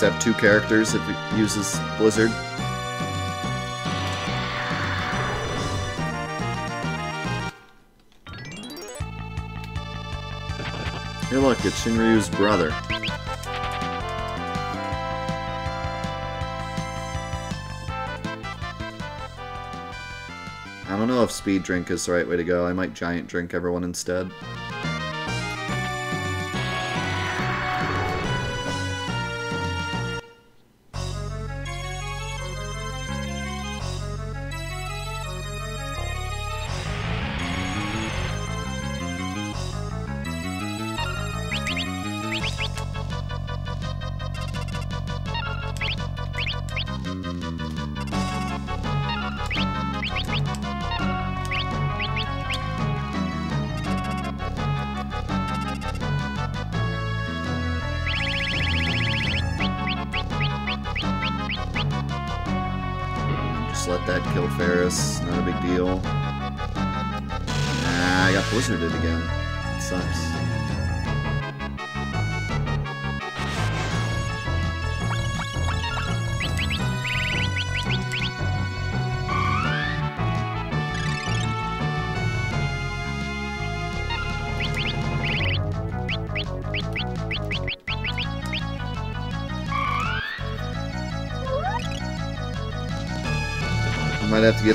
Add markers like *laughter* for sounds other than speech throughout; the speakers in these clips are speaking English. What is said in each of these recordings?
least have two characters if it uses Blizzard. Hey look, it's Shinryu's brother. I don't know if speed drink is the right way to go. I might giant drink everyone instead.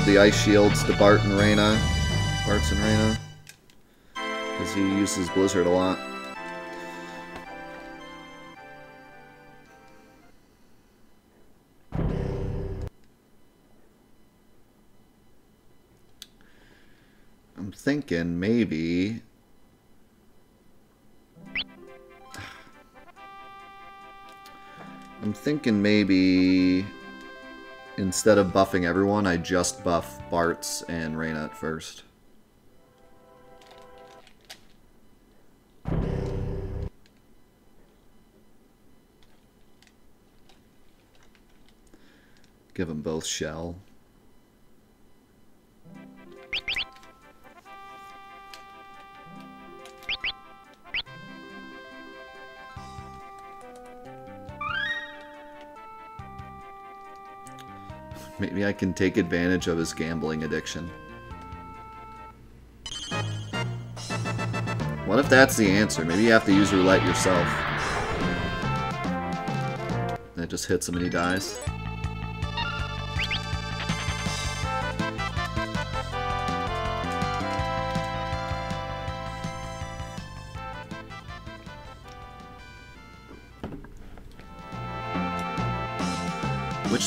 Give the ice shields to Bart and Reyna. Bartz and Reyna. Because he uses Blizzard a lot. I'm thinking maybe... *sighs* I'm thinking maybe instead of buffing everyone, I just buff Bartz and Reyna at first. Give them both shell. Maybe I can take advantage of his gambling addiction. What if that's the answer? Maybe you have to use roulette yourself. That just hits him and he dies.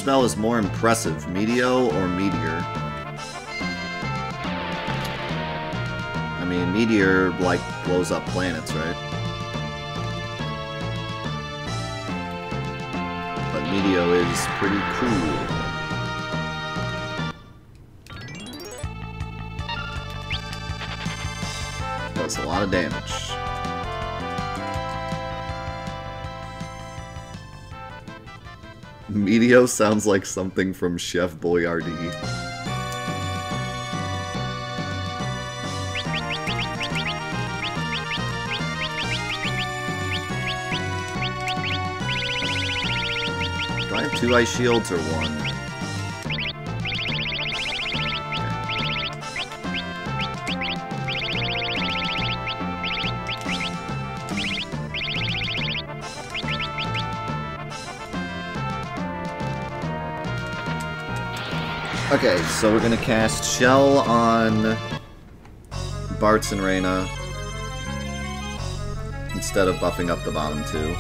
Spell is more impressive, Meteo or Meteor? I mean, Meteor, like, blows up planets, right? But Meteo is pretty cool. A lot of damage. Meteo sounds like something from Chef Boyardee. Do I have two ice shields or one? Okay, so we're gonna cast Shell on Bartz and Reyna instead of buffing up the bottom two.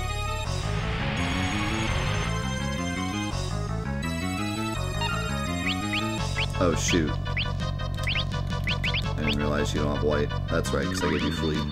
Oh shoot. I didn't realize you don't have white. That's right, because I gave you fleet.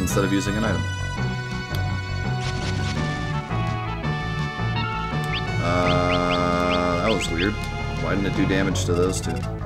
Instead of using an item. Uh, was weird. Why didn't it do damage to those two?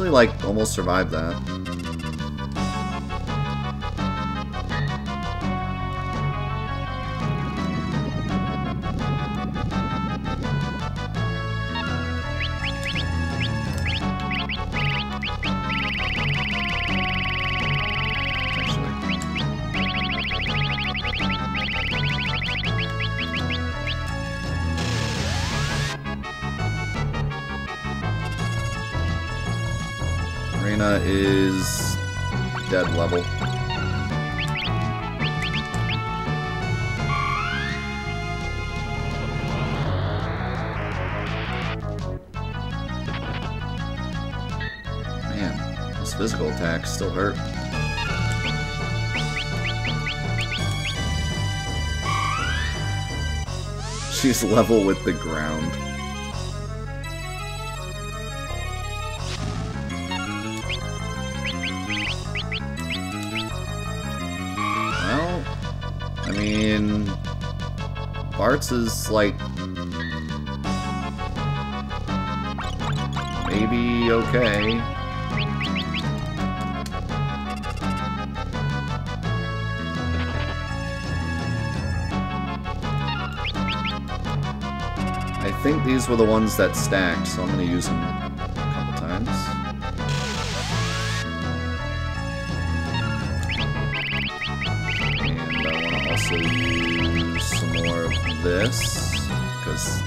Actually, like, almost survived that. Is dead level. Man, those physical attacks still hurt. She's level with the ground. Bartz is like maybe okay. I think these were the ones that stacked, so I'm going to use them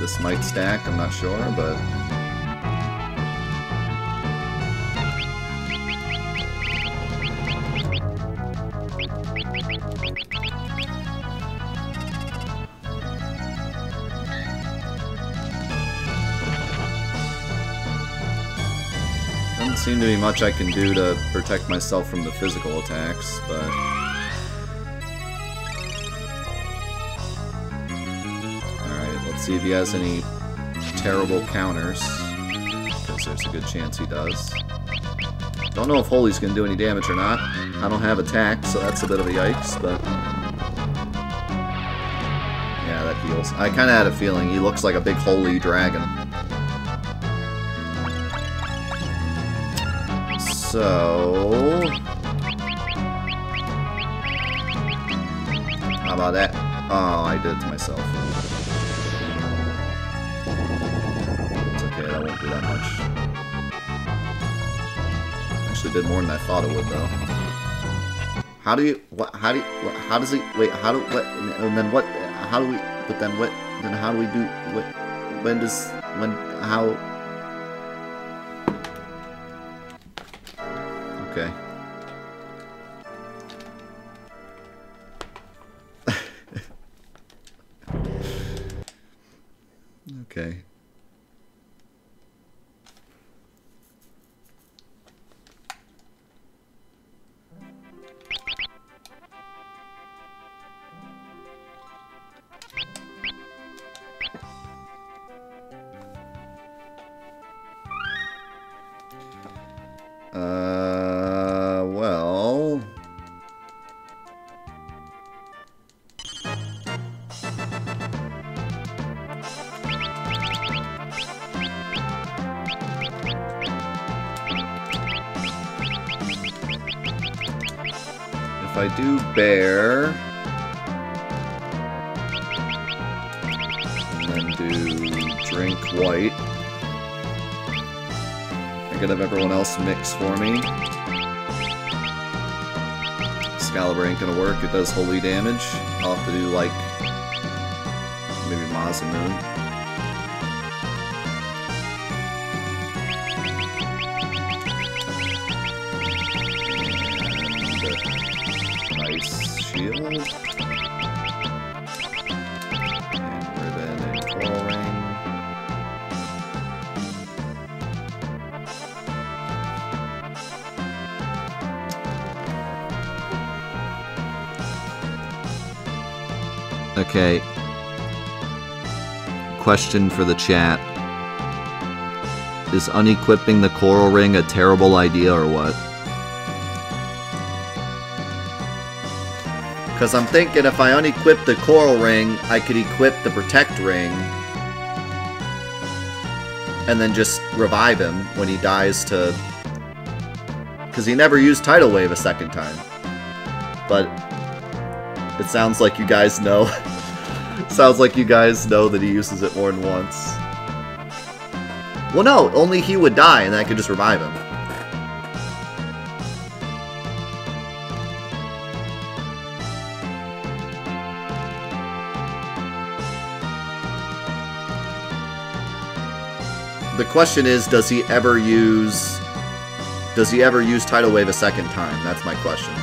this might stack, I'm not sure, but... Doesn't seem to be much I can do to protect myself from the physical attacks, but... see if he has any terrible counters. Because there's a good chance he does. Don't know if Holy's going to do any damage or not. I don't have attack, so that's a bit of a yikes, but... Yeah, that heals. I kind of had a feeling he looks like a big holy dragon. So... How about that? Oh, I did it to myself. That much. Actually did more than I thought it would, though. How do you, what, how do you, what, how does he, wait, how do, what, and then what, how do we, but then what, then how do we do, what, when does, when, how, okay. *laughs* Okay. Okay. Question for the chat. Is unequipping the coral ring a terrible idea or what? Because I'm thinking if I unequip the coral ring, I could equip the protect ring. And then just revive him when he dies to... Because he never used Tidal Wave a second time. But it sounds like you guys know. *laughs* sounds like you guys know that he uses it more than once. Well, no, only he would die, and I could just revive him. The question is, does he ever use... Does he ever use Tidal Wave a second time? That's my question.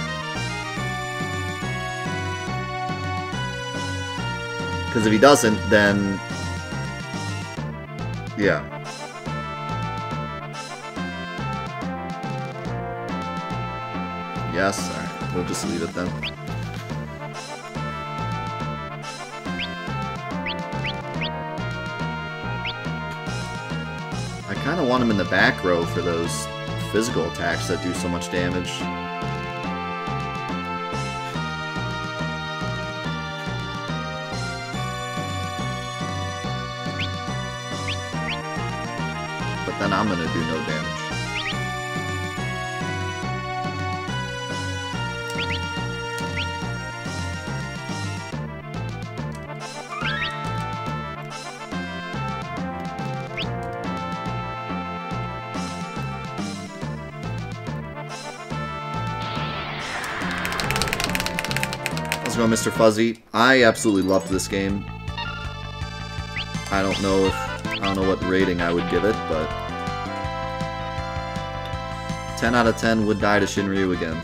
Because if he doesn't, then... Yeah. Yes? Alright, we'll just leave it then. I kind of want him in the back row for those physical attacks that do so much damage. Mr. Fuzzy. I absolutely loved this game. I don't know if I don't know what rating I would give it, but 10 out of 10 would die to Shinryu again.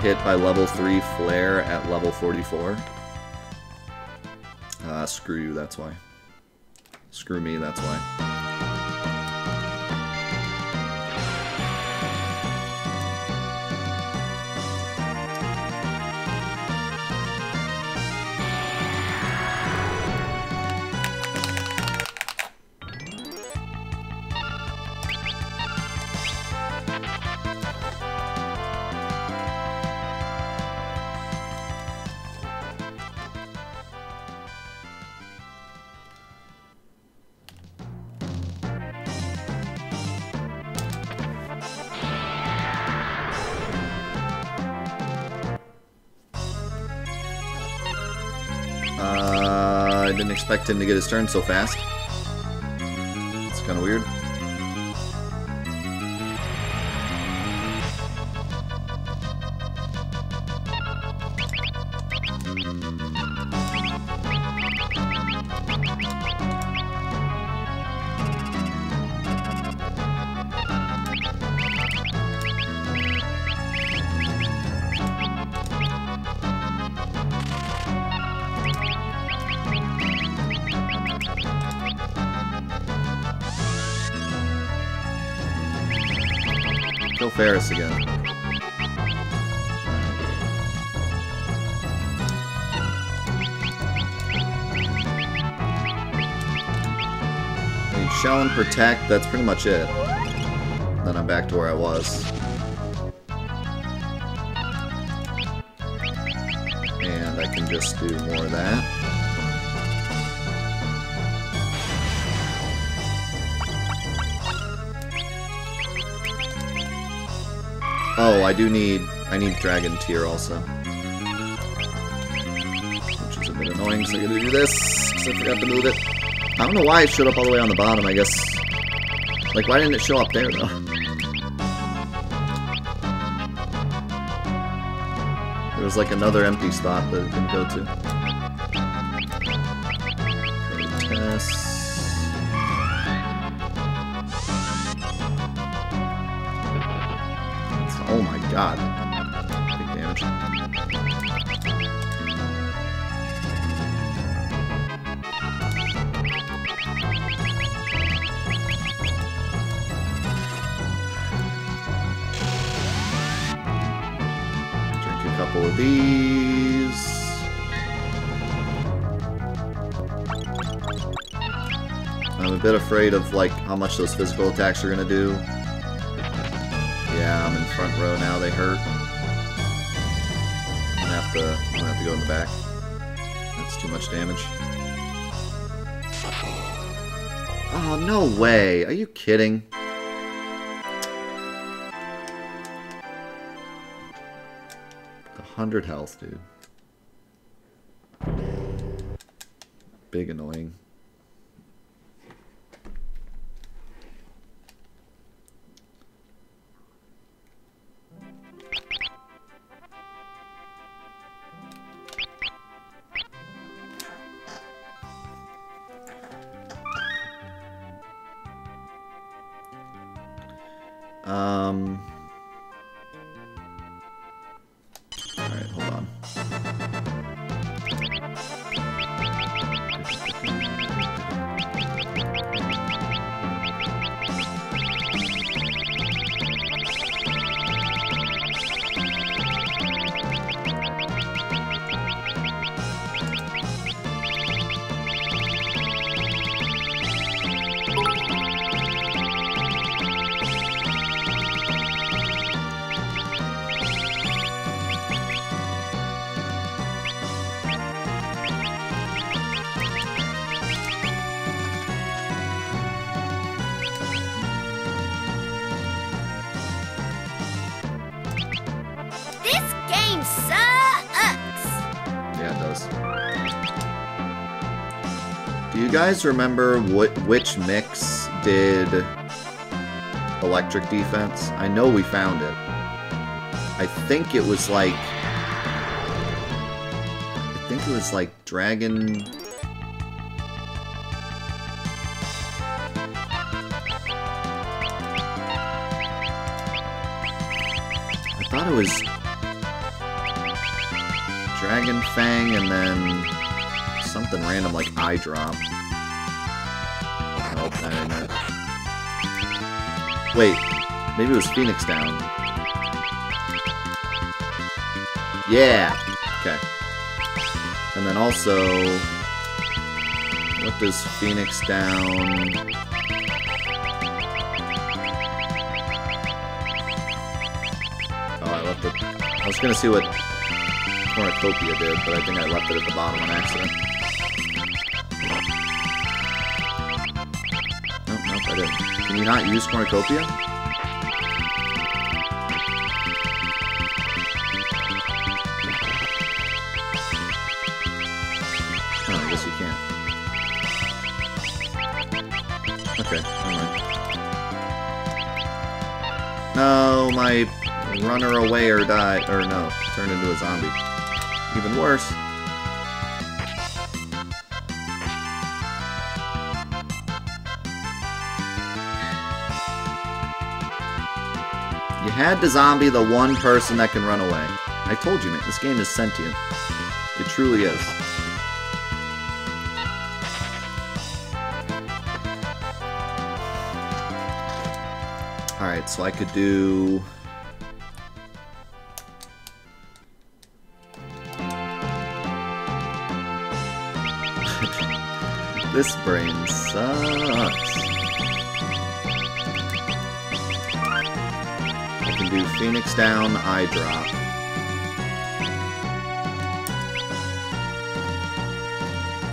Hit by level 3 Flare at level 44. Ah, screw you, that's why. Screw me, that's why. Him to get his turn so fast. It's kind of weird. Shell and Protect, that's pretty much it. Then I'm back to where I was. And I can just do more of that. Oh, I do need... I need Dragon Tier also. Which is a bit annoying, so I gotta do this, because I forgot to move it. I don't know why it showed up all the way on the bottom, I guess... Like, why didn't it show up there, though? There was, like, another empty spot that it didn't go to. Afraid of like how much those physical attacks are gonna do. Yeah, I'm in front row now. They hurt. I'm gonna have to. I'm gonna have to go in the back. That's too much damage. Oh no way! Are you kidding? A hundred health, dude. Big annoying. Um. Guys remember what which mix did electric defense? I know we found it. I think it was like I think it was like Dragon I thought it was Dragon Fang and then something random like Eye Drop. Wait, maybe it was Phoenix Down. Yeah. Okay. And then also, what does Phoenix Down? Oh, I left it. I was gonna see what Cornucopia did, but I think I left it at the bottom on accident. Can you not use Cornucopia? Oh, I guess you can't. Okay, mind. No, my runner away or die, or no, turn into a zombie. Even worse. Had to zombie the one person that can run away. I told you, man, this game is sentient. It truly is. Alright, so I could do... *laughs* this brain sucks. Do Phoenix Down, Eye Drop.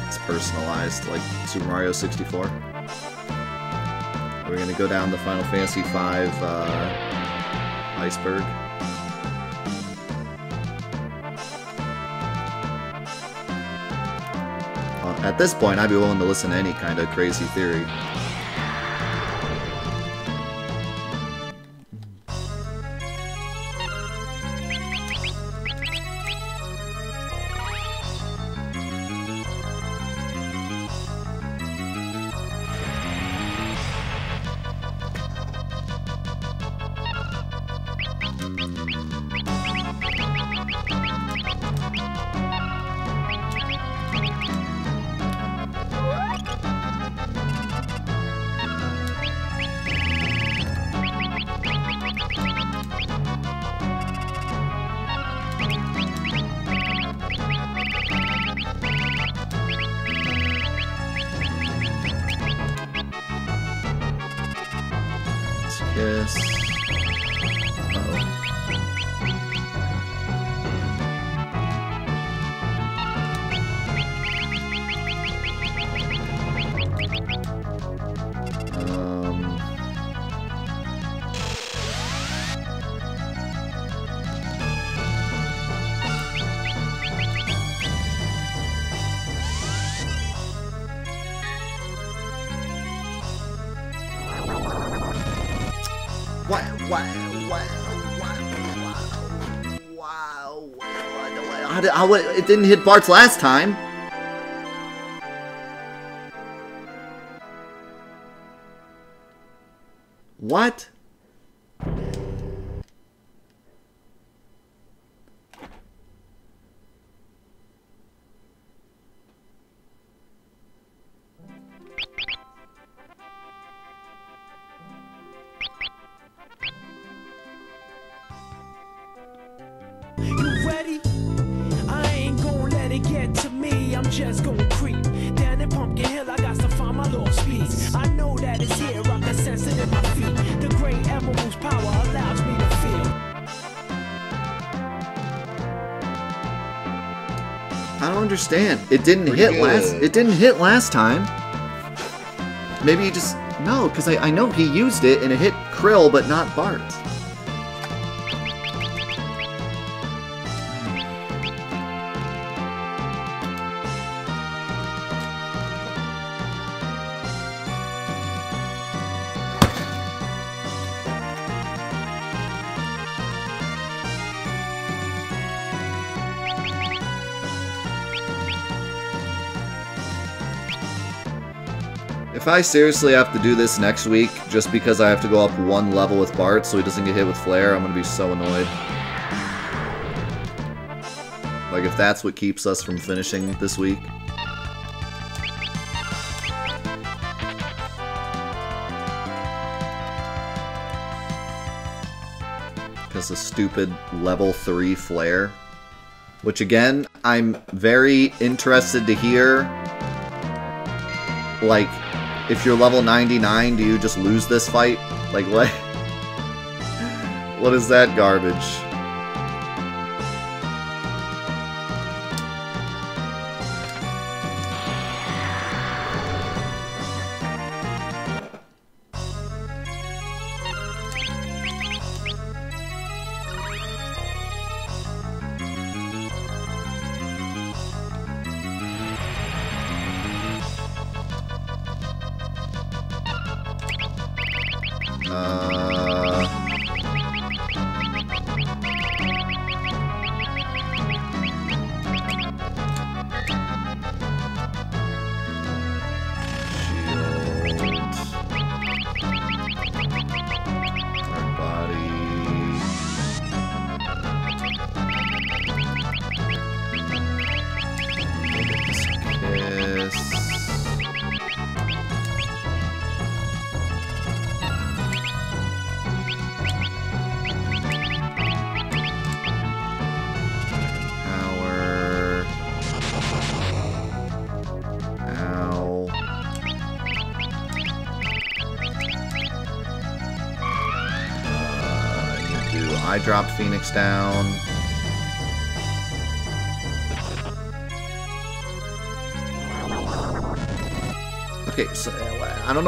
It's personalized, like Super Mario 64. We're gonna go down the Final Fantasy V uh, iceberg. Uh, at this point, I'd be willing to listen to any kind of crazy theory. Let's Ah, How it didn't hit Bartz last time. What? It didn't Pretty hit last. It didn't hit last time. Maybe he just no, because I, I know he used it and it hit Krile, but not Bart. if I seriously have to do this next week, just because I have to go up one level with Bart so he doesn't get hit with Flare, I'm gonna be so annoyed. Like, if that's what keeps us from finishing this week. Because the stupid level 3 Flare. Which, again, I'm very interested to hear like if you're level 99, do you just lose this fight? Like, what? what is that garbage?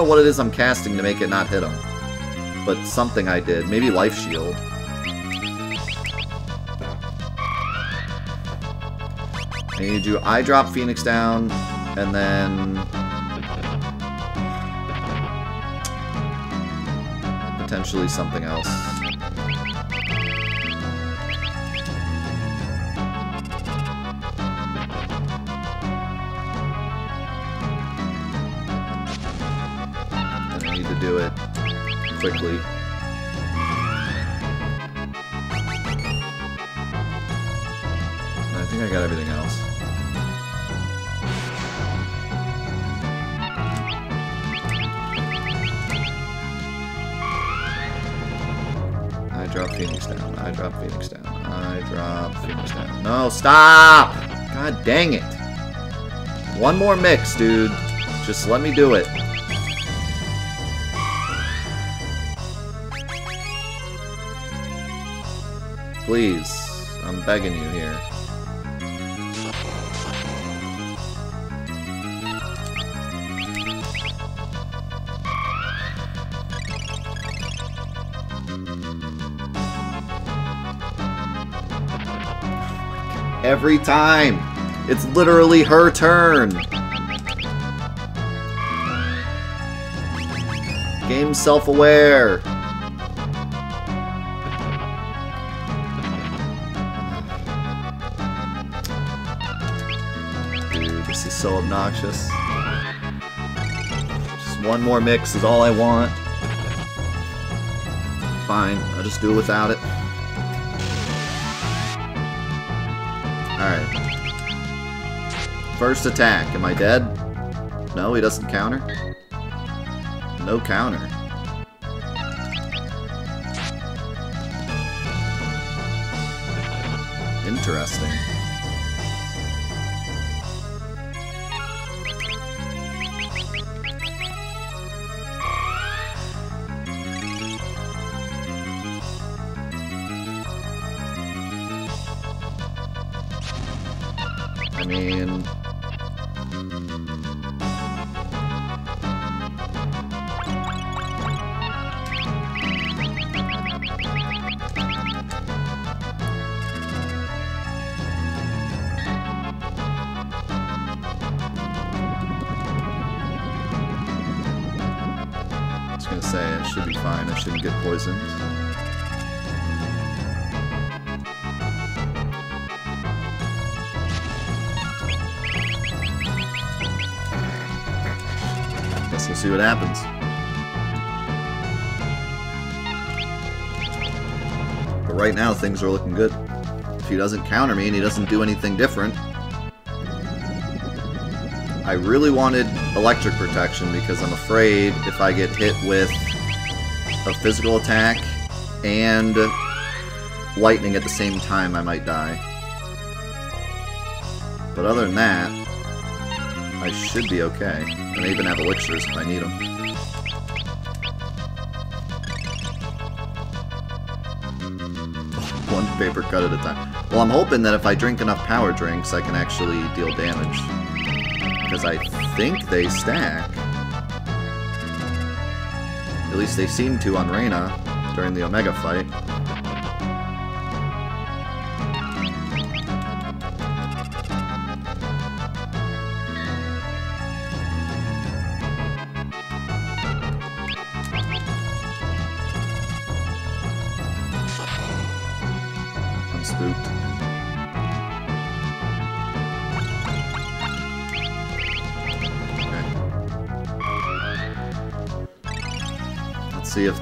What it is I'm casting to make it not hit him. But something I did. Maybe Life Shield. And you do Eye Drop Phoenix down, and then potentially something else. Do it quickly. I think I got everything else. Eye Drop Phoenix down. Eye Drop Phoenix down. Eye Drop Phoenix down. No, stop! God dang it. One more mix, dude. Just let me do it. Please. I'm begging you here. Every time! It's literally her turn! Game self-aware! Obnoxious. Just one more mix is all I want. Fine, I'll just do it without it. Alright. First attack. Am I dead? No, he doesn't counter? No counter. Interesting. I mean... happens. But right now, things are looking good. If he doesn't counter me and he doesn't do anything different, I really wanted electric protection because I'm afraid if I get hit with a physical attack and lightning at the same time, I might die. But other than that, I should be okay. And I even have elixirs if I need them. One paper cut at a time. Well, I'm hoping that if I drink enough power drinks, I can actually deal damage. Because I think they stack. At least they seem to on Reyna during the Omega fight.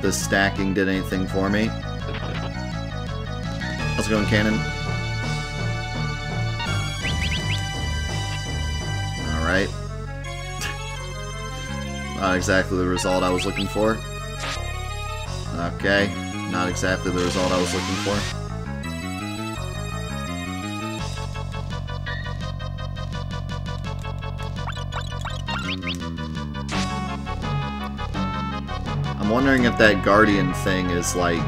This stacking did anything for me. How's it going, Cannon? Alright. *laughs* Not exactly the result I was looking for. Okay, not exactly the result I was looking for. Wondering if that Guardian thing is, like,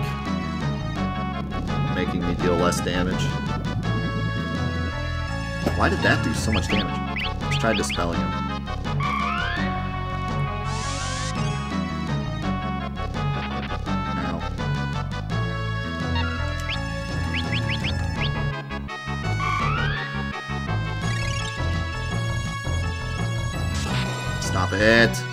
making me deal less damage. Why did that do so much damage? Let's try dispelling him. Stop it.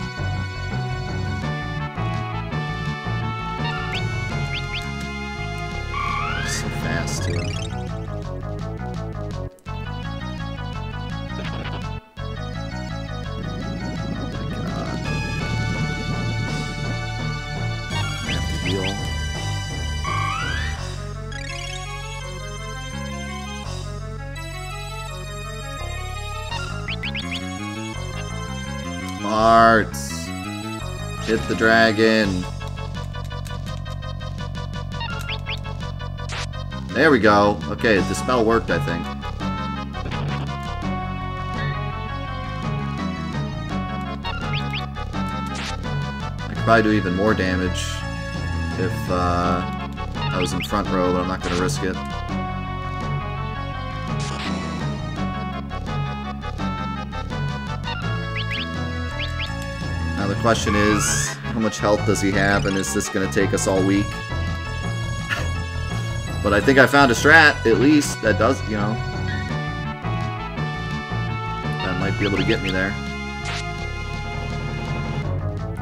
Dragon. There we go. Okay, the spell worked, I think. I could probably do even more damage if uh, I was in front row, but I'm not going to risk it. Now the question is, how much health does he have, and is this going to take us all week? But I think I found a strat, at least, that does, you know. That might be able to get me there.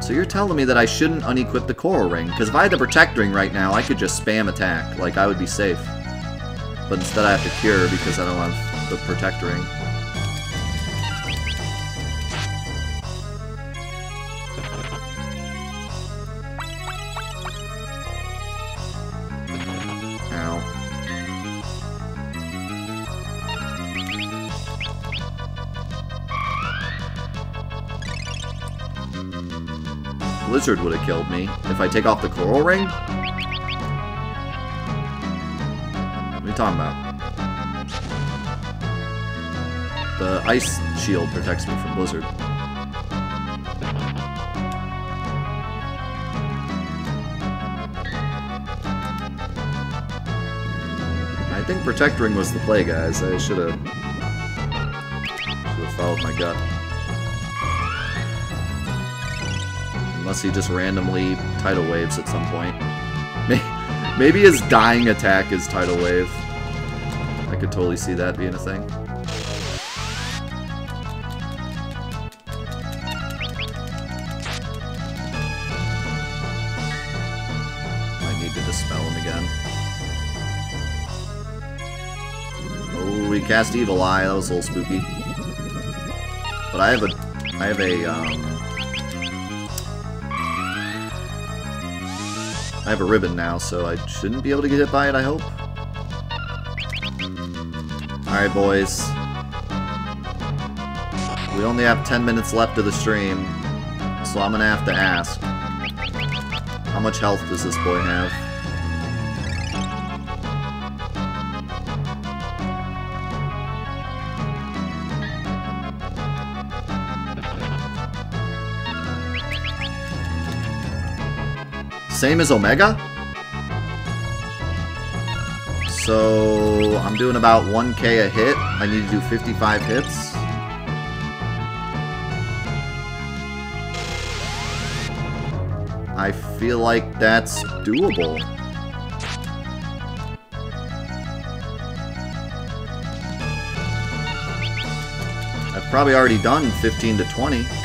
So you're telling me that I shouldn't unequip the Coral Ring? Because if I had the Protect Ring right now, I could just spam attack. Like, I would be safe. But instead I have to Cure because I don't have the Protect Ring. Would have killed me. If I take off the Coral Ring? What are you talking about? The Ice Shield protects me from Blizzard. I think Protect Ring was the play, guys. I should have should have followed my gut. Unless he just randomly tidal waves at some point. Maybe his dying attack is tidal wave. I could totally see that being a thing. Might need to dispel him again. Oh, he cast Evil Eye. That was a little spooky. But I have a, I have a, um, I have a ribbon now, so I shouldn't be able to get hit by it. I hope. Hmm. All right, boys. We only have 10 minutes left of the stream, so I'm gonna have to ask. How much health does this boy have? Same as Omega? So I'm doing about 1k a hit. I need to do 55 hits. I feel like that's doable. I've probably already done 15 to 20.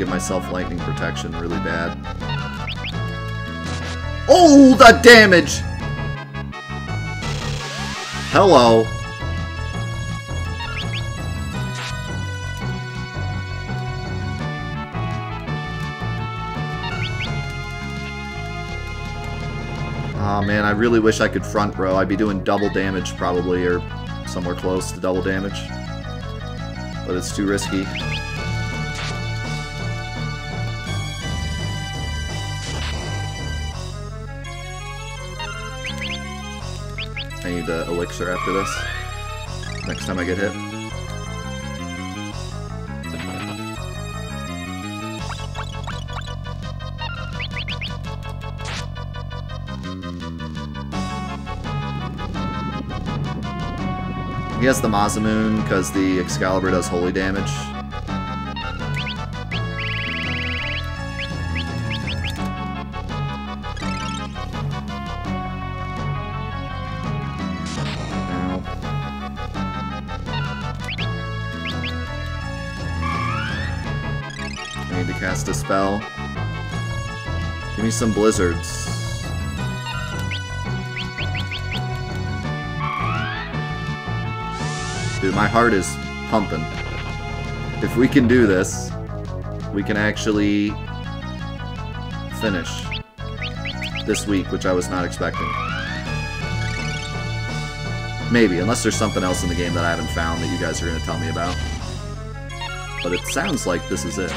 Give myself Lightning Protection really bad. Oh, the damage! Hello. Oh man, I really wish I could front row. I'd be doing double damage probably, or somewhere close to double damage. But it's too risky. Elixir after this. Next time I get hit. He has the Masamune because the Excalibur does holy damage. To cast a spell. Give me some blizzards. Dude, my heart is pumping. If we can do this, we can actually finish this week, which I was not expecting. Maybe, unless there's something else in the game that I haven't found that you guys are going to tell me about. But it sounds like this is it.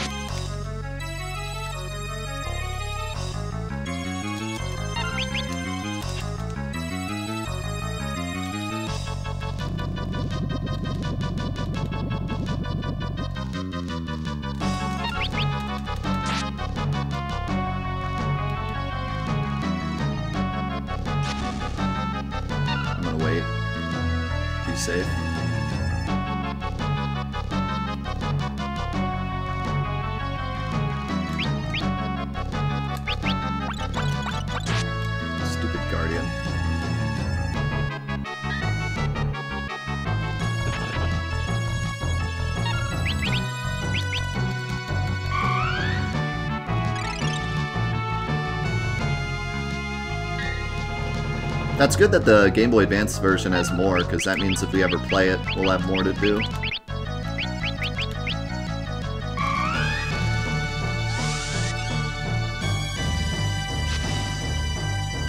That's good that the Game Boy Advance version has more, because that means if we ever play it, we'll have more to do.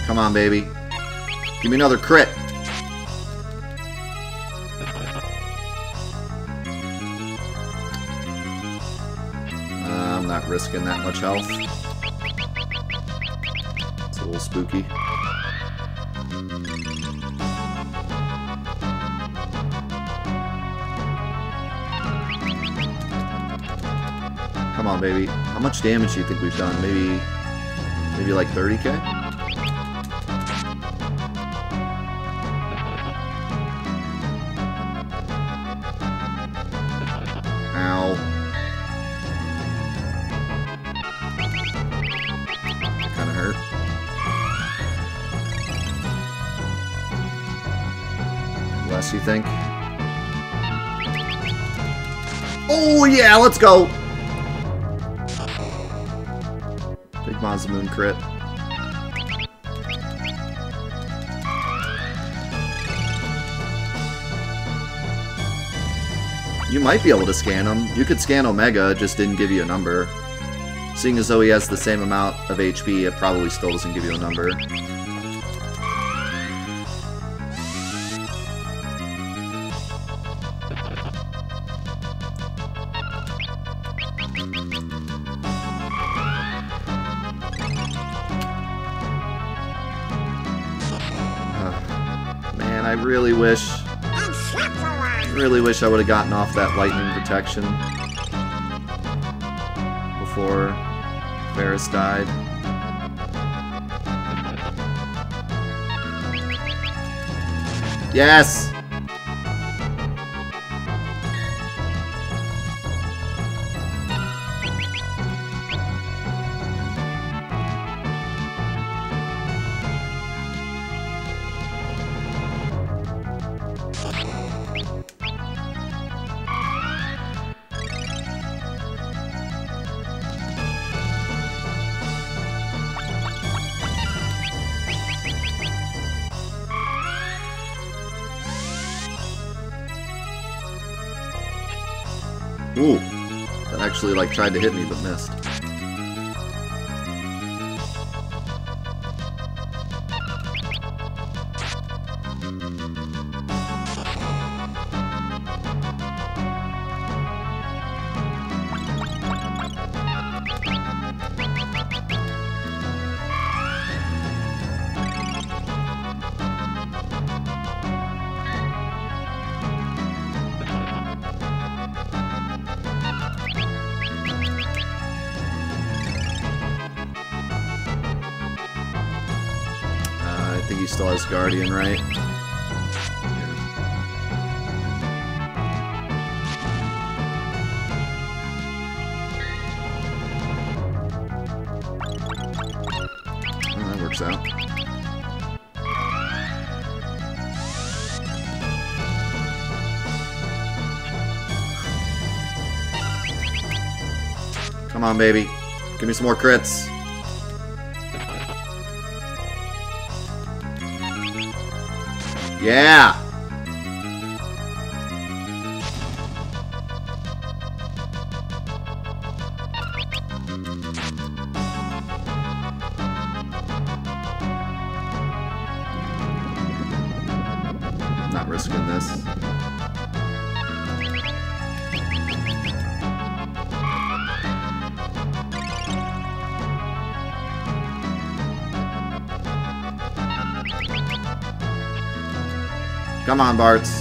Come on, baby. Give me another crit. Uh, I'm not risking that much health. It's a little spooky. Baby. How much damage do you think we've done? Maybe, maybe like 30k? Ow. Kinda hurt. Less, you think? Oh, yeah, let's go! Masamune crit. You might be able to scan him. You could scan Omega, just didn't give you a number. Seeing as though he has the same amount of HP, it probably still doesn't give you a number. Wish I would have gotten off that lightning protection before Faris died. Yes! Like tried to hit me but missed. Has Guardian, right? That works out. Come on, baby. Give me some more crits. Yeah! Come on, Bartz.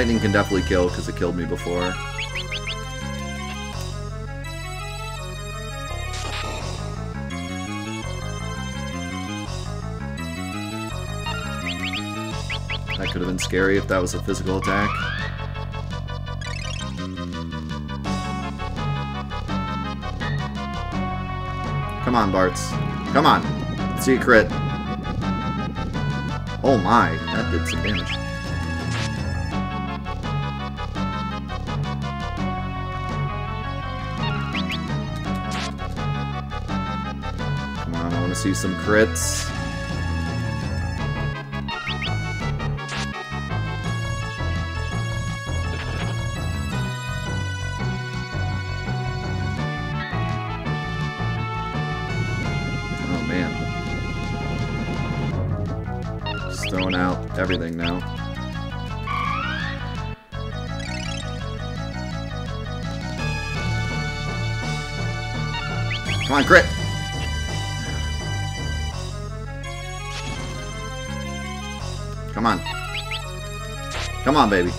Lightning can definitely kill because it killed me before. That could have been scary if that was a physical attack. Come on, Bartz. Come on. Crit. Oh my, that did some damage. See some crits. Oh man. Throwing out everything now. Come on, crit! Come on, baby.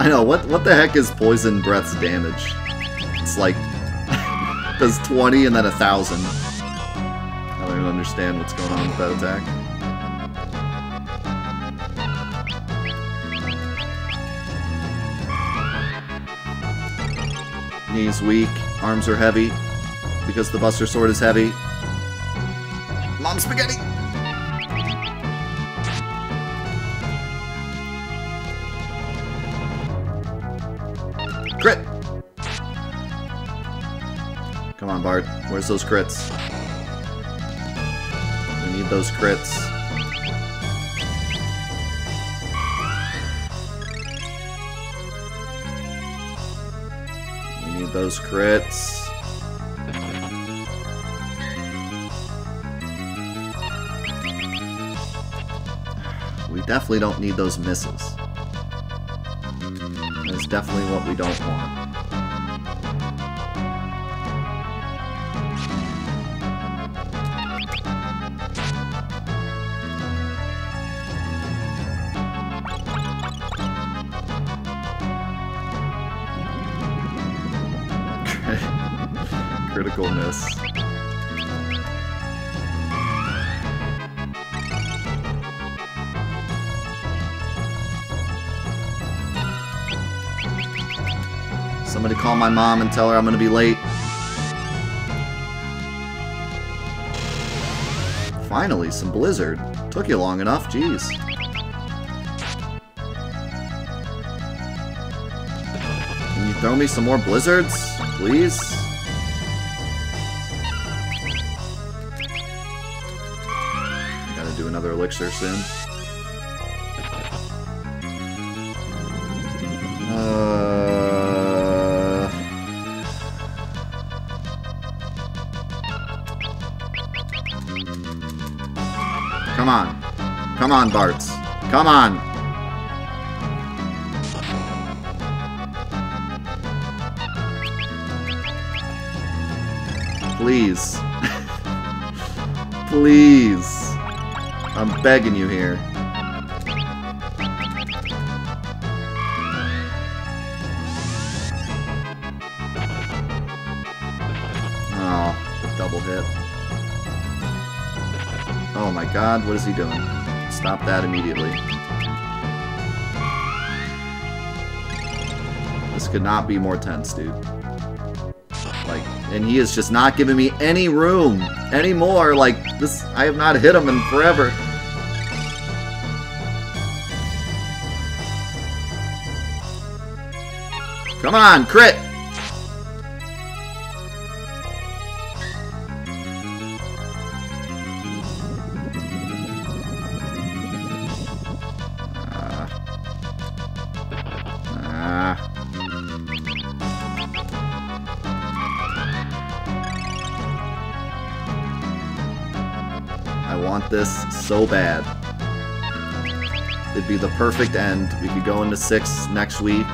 I know, what what the heck is Poison Breath's damage? It's like... *laughs* does 20 and then a 1,000. I don't even understand what's going on with that attack. Knees weak, arms are heavy, because the Buster Sword is heavy. Mom Spaghetti! Crit! Come on, Bart. Where's those crits? We need those crits. Need those crits. We definitely don't need those misses. That's definitely what we don't want. My mom and tell her I'm gonna be late. Finally, some blizzard. Took you long enough, jeez. Can you throw me some more blizzards, please? Gotta do another elixir soon. Bartz. Come on. Please. *laughs* Please. I'm begging you here. Oh, double hit. Oh my god, what is he doing? Stop that immediately. This could not be more tense, dude. Like, and he is just not giving me any room anymore. Like, this, I have not hit him in forever. Come on, crit! So bad. It'd be the perfect end. We could go into six next week.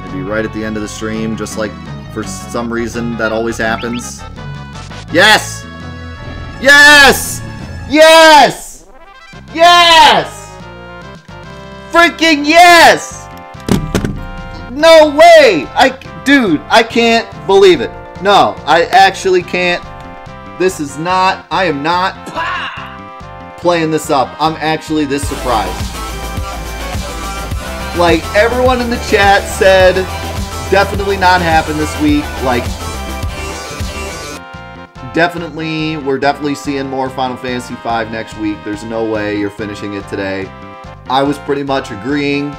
It'd be right at the end of the stream, just like for some reason that always happens. Yes! Yes! Yes! Yes! Freaking yes! No way! I, dude, I can't believe it. No, I actually can't. This is not, I am not playing this up. I'm actually this surprised. Like, everyone in the chat said, definitely not happen this week. Like, definitely, we're definitely seeing more Final Fantasy V next week. There's no way you're finishing it today. I was pretty much agreeing,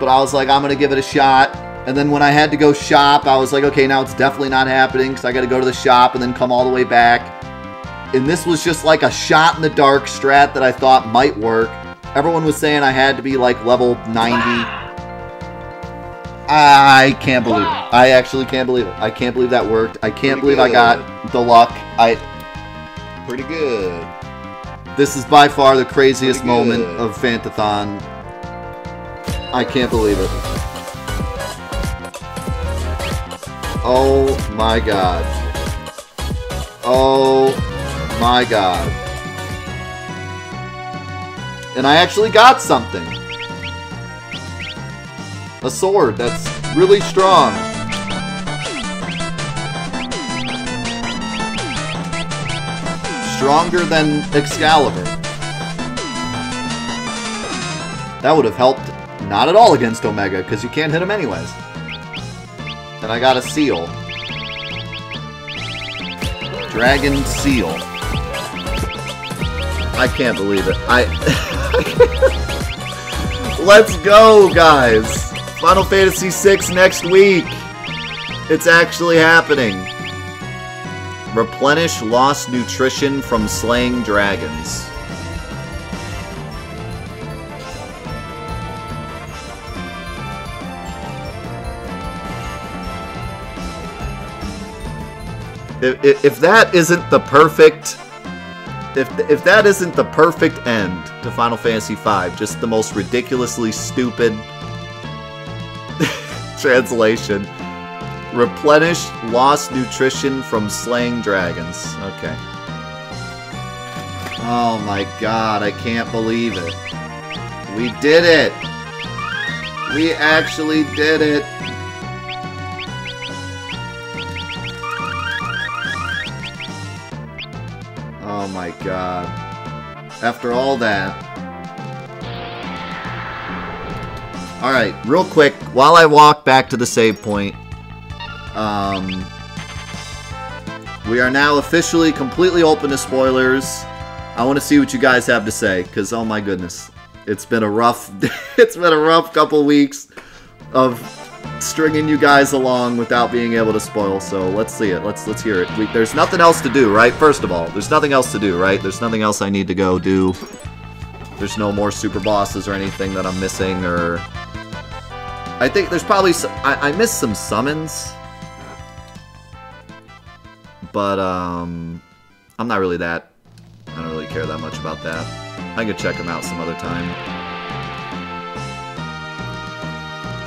but I was like, I'm going to give it a shot. And then when I had to go shop, I was like, okay, now it's definitely not happening because I got to go to the shop and then come all the way back. And this was just like a shot in the dark strat that I thought might work. Everyone was saying I had to be like level 90. I can't believe it. I actually can't believe it. I can't believe that worked. I can't Pretty believe I got the luck. I Pretty good. this is by far the craziest moment of Fantathon. I can't believe it. Oh my god. Oh my god. And I actually got something. a sword that's really strong. Stronger than Excalibur. That would have helped not at all against Omega, because you can't hit him anyways. And I got a seal. Dragon Seal. I can't believe it. I... *laughs* Let's go, guys! Final Fantasy VI next week! It's actually happening. Replenish lost nutrition from slaying dragons. If, if, if that isn't the perfect if if that isn't the perfect end to Final Fantasy V, just the most ridiculously stupid *laughs* translation. Replenish lost nutrition from slaying dragons. Okay. Oh my god, I can't believe it. We did it! We actually did it! Oh my god. After all that. Alright, real quick, while I walk back to the save point, um, we are now officially completely open to spoilers. I want to see what you guys have to say, because oh my goodness. It's been a rough, *laughs* it's been a rough couple weeks of stringing you guys along without being able to spoil. So let's see it. Let's let's hear it. We, there's nothing else to do, right? First of all, there's nothing else to do, right? There's nothing else I need to go do. There's no more super bosses or anything that I'm missing, or I think there's probably some, I, I missed some summons, but um, I'm not really that. I don't really care that much about that. I could check them out some other time.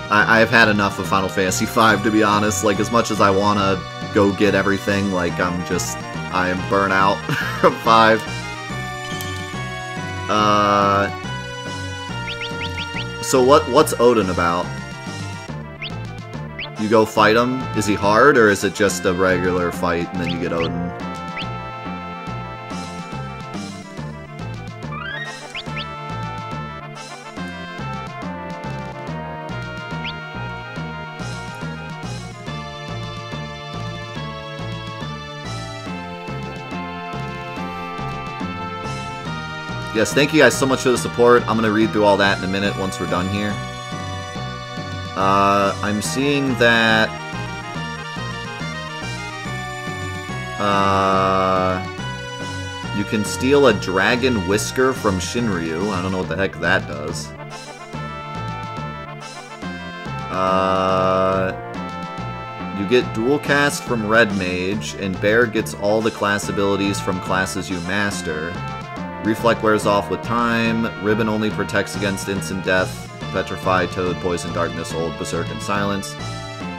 I, I've had enough of Final Fantasy V, to be honest. Like, as much as I want to go get everything, like, I'm just... I am burnt out *laughs* from 5. Uh... So what? what's Odin about? You go fight him? Is he hard, or is it just a regular fight and then you get Odin? Yes, thank you guys so much for the support. I'm going to read through all that in a minute once we're done here. Uh, I'm seeing that... Uh, you can steal a dragon whisker from Shinryu. I don't know what the heck that does. Uh, you get dual cast from Red Mage, and Bare gets all the class abilities from classes you master. Reflect wears off with time. Ribbon only protects against instant death. Petrify, Toad, Poison, Darkness, Old, Berserk, and Silence.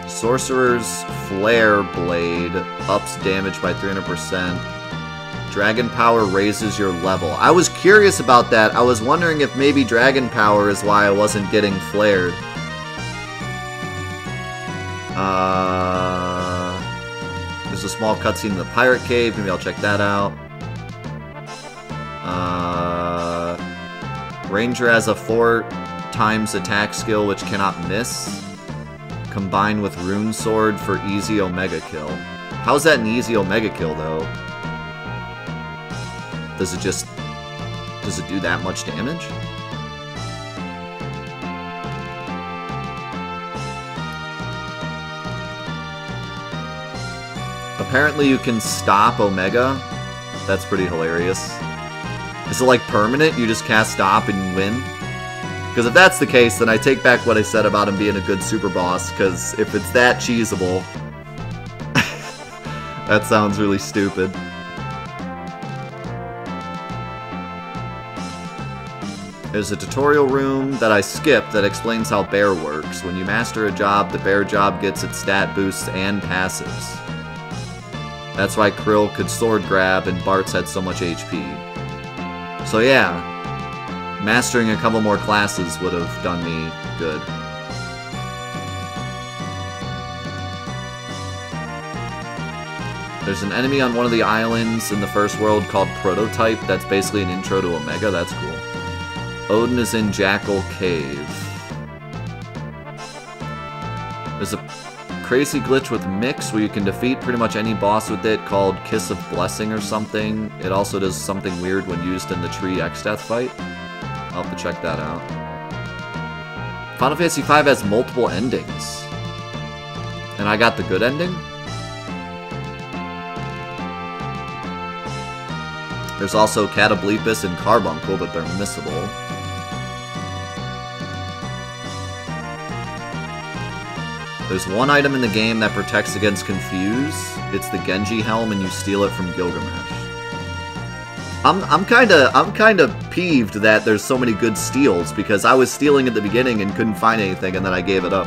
Sorcerer's Flare Blade ups damage by 300%. Dragon Power raises your level. I was curious about that. I was wondering if maybe Dragon Power is why I wasn't getting flared. Uh, there's a small cutscene in the Pirate Cave. Maybe I'll check that out. Uh, Ranger has a 4 times attack skill which cannot miss. Combined with Rune Sword for easy Omega kill. How's that an easy Omega kill though? Does it just... Does it do that much damage? Apparently you can stop Omega. That's pretty hilarious. Is it like permanent? You just cast stop and win? Because if that's the case, then I take back what I said about him being a good super boss, because if it's that cheesable, *laughs* that sounds really stupid. There's a tutorial room that I skipped that explains how Bare works. When you master a job, the Bare job gets its stat boosts and passives. That's why Krile could sword grab and Bartz had so much HP. So yeah, mastering a couple more classes would have done me good. There's an enemy on one of the islands in the first world called Prototype that's basically an intro to Omega. That's cool. Odin is in Jackal Cave. Crazy glitch with Mix where you can defeat pretty much any boss with it called Kiss of Blessing or something. It also does something weird when used in the Tree Exdeath fight. I'll have to check that out. Final Fantasy V has multiple endings. And I got the good ending? There's also Catoblepas and Carbuncle, but they're missable. There's one item in the game that protects against Confuse. It's the Genji helm, and you steal it from Gilgamesh. I'm I'm kind of I'm kind of peeved that there's so many good steals because I was stealing at the beginning and couldn't find anything, and then I gave it up.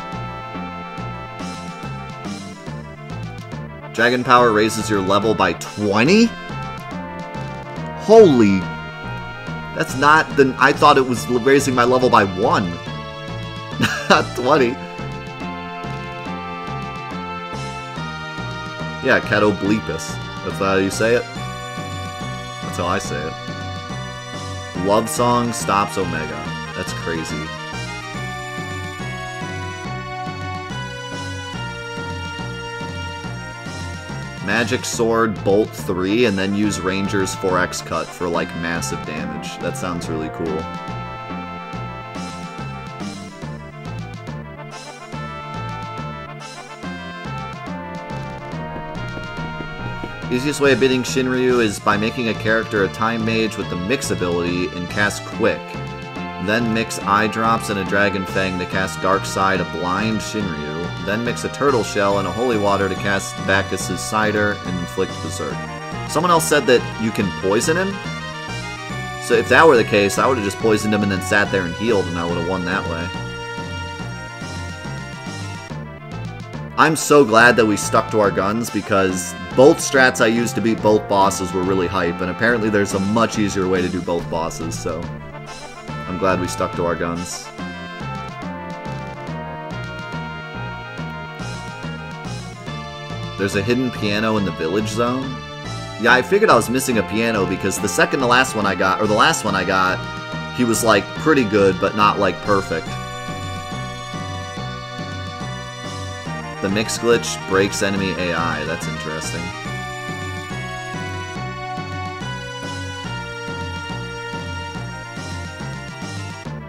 Dragon Power raises your level by 20? Holy... That's not... Then I thought it was raising my level by 1. *laughs* not 20. Yeah, Catoblepas. That's how you say it? That's how I say it. Love Song stops Omega. That's crazy. Magic Sword Bolt 3 and then use Ranger's 4x cut for like massive damage. That sounds really cool. Easiest way of beating Shinryu is by making a character a Time Mage with the Mix ability and cast Quick. Then mix Eye Drops and a Dragon Fang to cast Dark Side a Blind Shinryu. Then mix a Turtle Shell and a Holy Water to cast Bacchus's Cider and inflict Berserk. Someone else said that you can poison him? So if that were the case, I would have just poisoned him and then sat there and healed and I would have won that way. I'm so glad that we stuck to our guns because both strats I used to beat both bosses were really hype, and apparently there's a much easier way to do both bosses, so I'm glad we stuck to our guns. There's a hidden piano in the village zone. Yeah, I figured I was missing a piano because the second to last one I got, or the last one I got, he was like pretty good, but not like perfect. The mix glitch breaks enemy AI. That's interesting.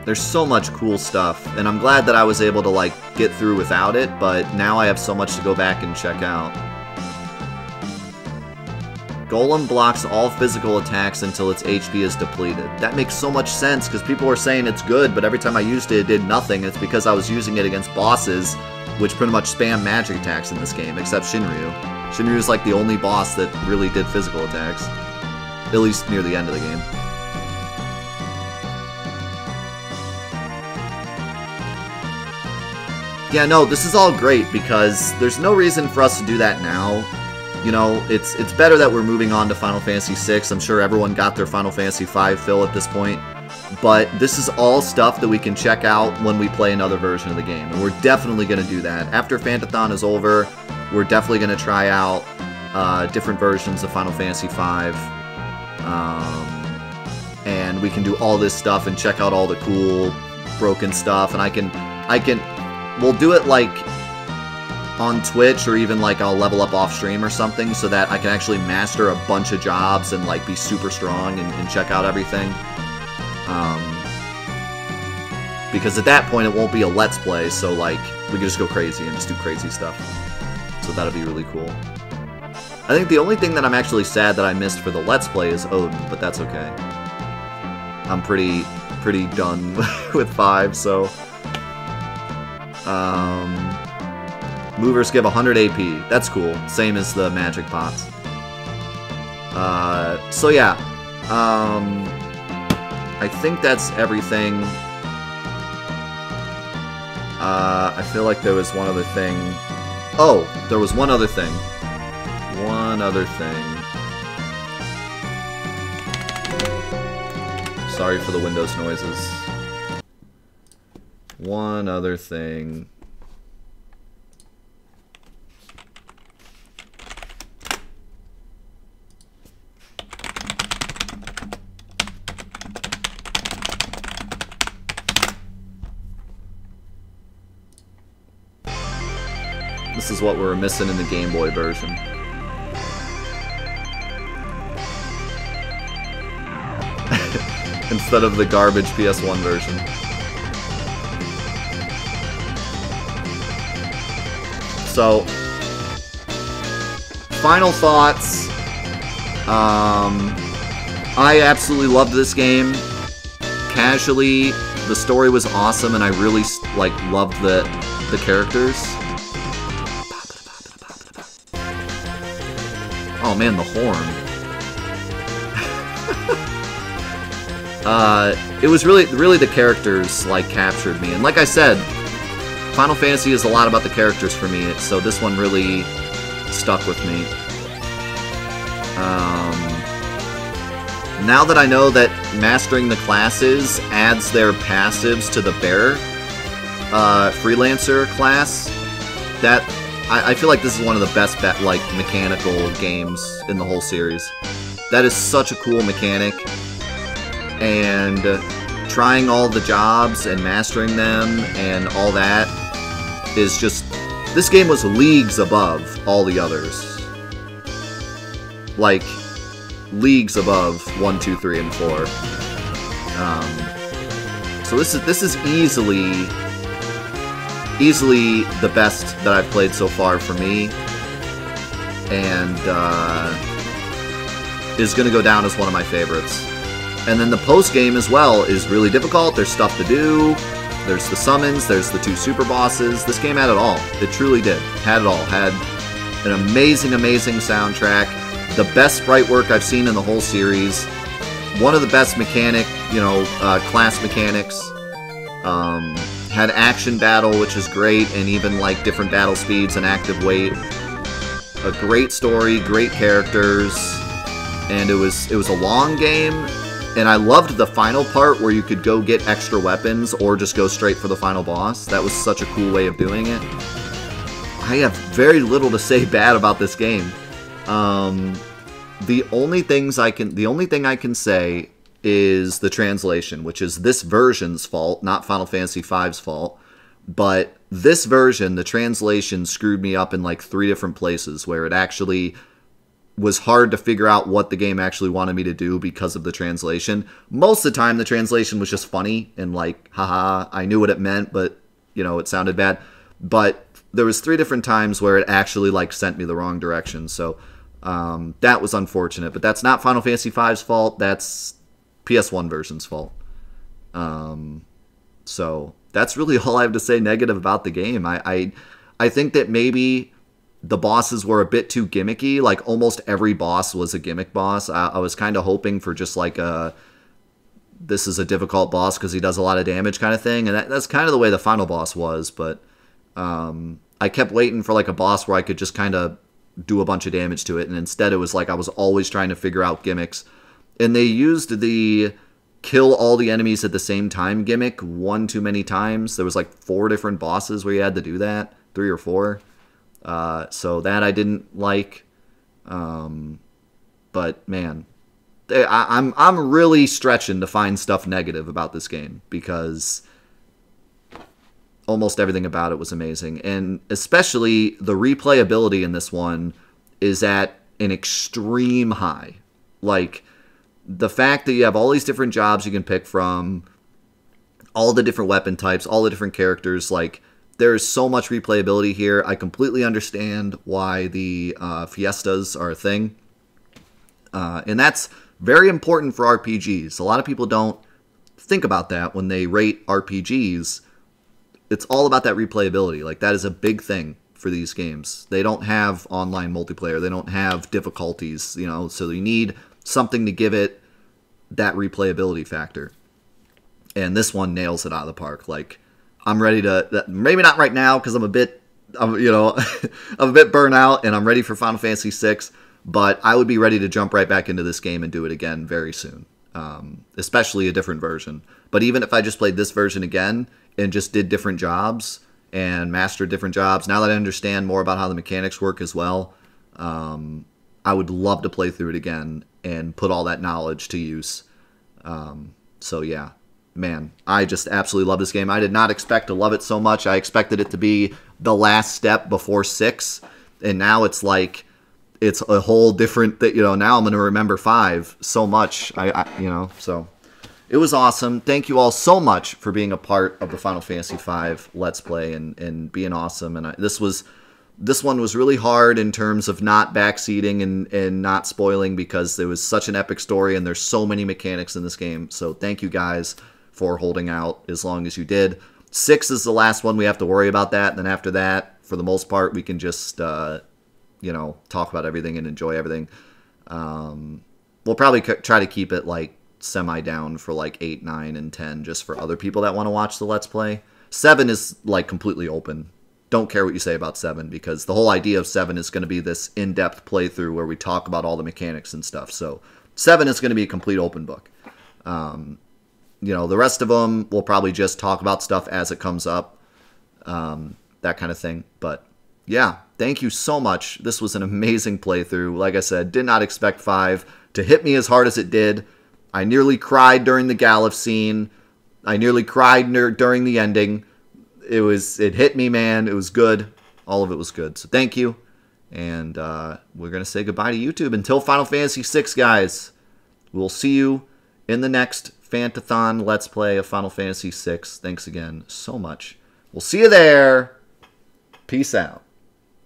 There's so much cool stuff, and I'm glad that I was able to like get through without it, but now I have so much to go back and check out. Golem blocks all physical attacks until its HP is depleted. That makes so much sense, because people were saying it's good, but every time I used it, it did nothing. It's because I was using it against bosses, which pretty much spam magic attacks in this game, except Shinryu. Shinryu is like the only boss that really did physical attacks. At least near the end of the game. Yeah, no, this is all great because there's no reason for us to do that now. You know, it's it's better that we're moving on to Final Fantasy VI. I'm sure everyone got their Final Fantasy V fill at this point. But this is all stuff that we can check out when we play another version of the game. And we're definitely going to do that. After Fantathon is over, we're definitely going to try out uh, different versions of Final Fantasy V. Um, and we can do all this stuff and check out all the cool broken stuff. And I can, I can, we'll do it like on Twitch or even like I'll level up off stream or something so that I can actually master a bunch of jobs and like be super strong and, and check out everything. Um, because at that point it won't be a let's play, so like we can just go crazy and just do crazy stuff. So that'll be really cool. I think the only thing that I'm actually sad that I missed for the let's play is Odin, but that's okay. I'm pretty pretty done *laughs* with five, so um, movers give 100 AP. That's cool. Same as the magic pots. Uh, so yeah, um, I think that's everything. Uh, I feel like there was one other thing. Oh, there was one other thing. One other thing. Sorry for the Windows noises. One other thing. What we were missing in the Game Boy version. *laughs* Instead of the garbage PS1 version. So, final thoughts. Um, I absolutely loved this game. Casually, the story was awesome, and I really like loved the the characters. Oh man, the horn. *laughs* uh, it was really, really the characters like captured me, and like I said, Final Fantasy is a lot about the characters for me. So this one really stuck with me. Um, now that I know that mastering the classes adds their passives to the Bare uh, freelancer class, that I, I, feel like this is one of the best like mechanical games in the whole series. That is such a cool mechanic, and trying all the jobs and mastering them and all that is just this game was leagues above all the others. Like leagues above one, two, three, and four. Um, so this is this is easily easily the best that I've played so far for me, and uh, is going to go down as one of my favorites. And then the post game as well is really difficult. There's stuff to do. There's the summons, there's the two super bosses. This game had it all. It truly did. Had it all. Had an amazing, amazing soundtrack. The best sprite work I've seen in the whole series. One of the best mechanic, you know, uh, class mechanics. Um, had action battle, which is great, and even like different battle speeds and active wait. A great story, great characters, and it was it was a long game, and I loved the final part where you could go get extra weapons or just go straight for the final boss. That was such a cool way of doing it. I have very little to say *laughs* bad about this game. Um, the only things I can, the only thing I can say is the translation, which is this version's fault, not Final Fantasy V's fault. But this version, the translation screwed me up in like three different places where it actually was hard to figure out what the game actually wanted me to do because of the translation. Most of the time, the translation was just funny and like, haha, I knew what it meant, but you know, it sounded bad. But there was three different times where it actually like sent me the wrong direction. So um, that was unfortunate. But that's not Final Fantasy V's fault. That's PS1 version's fault. Um, so that's really *laughs* all I have to say negative about the game. I, I, I think that maybe the bosses were a bit too gimmicky. Like almost every boss was a gimmick boss. I, I was kind of hoping for just like a this is a difficult boss because he does a lot of damage kind of thing, and that, that's kind of the way the final boss was. But um, I kept waiting for like a boss where I could just kind of do a bunch of damage to it, and instead it was like I was always trying to figure out gimmicks, and they used the kill all the enemies at the same time gimmick one too many times. There was like four different bosses where you had to do that, three or four. Uh, so that I didn't like. Um, but man, I, I'm I'm really stretching to find stuff negative about this game because almost everything about it was amazing, and especially the replayability in this one is at an extreme high. Like the fact that you have all these different jobs you can pick from, all the different weapon types, all the different characters, like there's so much replayability here. I completely understand why the uh, fiestas are a thing. Uh, and that's very important for RPGs. A lot of people don't think about that when they rate RPGs. It's all about that replayability. Like, that is a big thing for these games. They don't have online multiplayer, they don't have difficulties, you know, so you need something to give it that replayability factor. And this one nails it out of the park. Like, I'm ready to maybe not right now because I'm a bit I'm you know *laughs* I'm a bit burnt out and I'm ready for Final Fantasy VI, but I would be ready to jump right back into this game and do it again very soon. Um, especially a different version. But even if I just played this version again and just did different jobs and mastered different jobs, now that I understand more about how the mechanics work as well, um, I would love to play through it again and put all that knowledge to use. Um, so yeah, man, I just absolutely love this game. I did not expect to love it so much. I expected it to be the last step before six, and now it's like it's a whole different that you know. Now I'm going to remember five so much. I, I you know so. It was awesome. Thank you all so much for being a part of the Final Fantasy V Let's Play and, and being awesome. And I, this was this one was really hard in terms of not backseating and, and not spoiling because there was such an epic story and there's so many mechanics in this game. So thank you guys for holding out as long as you did. Six is the last one we have to worry about that. And then after that, for the most part, we can just, uh, you know, talk about everything and enjoy everything. Um, we'll probably c- try to keep it like semi down for like 8, 9, and 10 just for other people that want to watch the Let's Play. 7 is like completely open. Don't care what you say about 7 because the whole idea of 7 is going to be this in depth playthrough where we talk about all the mechanics and stuff. So 7 is going to be a complete open book. Um, you know, the rest of them we'll probably just talk about stuff as it comes up, um, that kind of thing. But yeah, thank you so much. This was an amazing playthrough. Like I said, did not expect 5 to hit me as hard as it did. I nearly cried during the Galuf scene. I nearly cried ner- during the ending. It was it hit me, man. It was good. All of it was good. So thank you. And uh, we're gonna say goodbye to YouTube until Final Fantasy VI, guys. We'll see you in the next Fantathon Let's Play of Final Fantasy VI. Thanks again so much. We'll see you there. Peace out.